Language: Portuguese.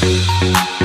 Música